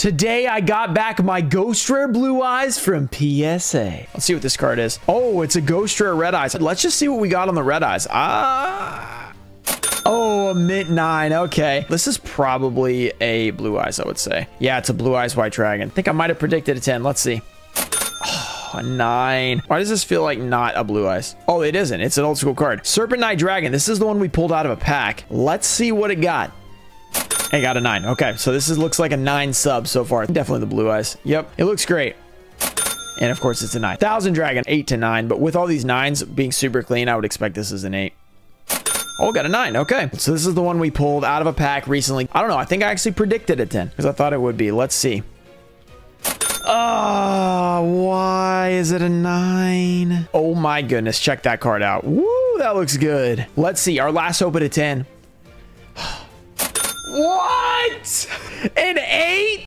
Today I got back my Ghost Rare Blue Eyes from PSA. Let's see what this card is. Oh, it's a Ghost Rare Red Eyes. Let's just see what we got on the Red Eyes. Ah. Oh, a mint nine. Okay. This is probably a blue eyes, I would say. Yeah, it's a blue eyes white dragon. I think I might have predicted a 10. Let's see. Oh, a nine. Why does this feel like not a blue eyes? Oh, it isn't. It's an old school card. Serpent Night Dragon. This is the one we pulled out of a pack. Let's see what it got. It got a nine. Okay, so this is, looks like a nine sub so far. Definitely the blue eyes. Yep, it looks great. And of course, it's a nine. Thousand Dragon, eight to nine. But with all these nines being super clean, I would expect this is an eight. Oh, got a 9. Okay. So this is the one we pulled out of a pack recently. I don't know. I think I actually predicted a 10 because I thought it would be. Let's see. Oh, why is it a 9? Oh my goodness. Check that card out. Woo, that looks good. Let's see. Our last hope at a 10. What? An 8?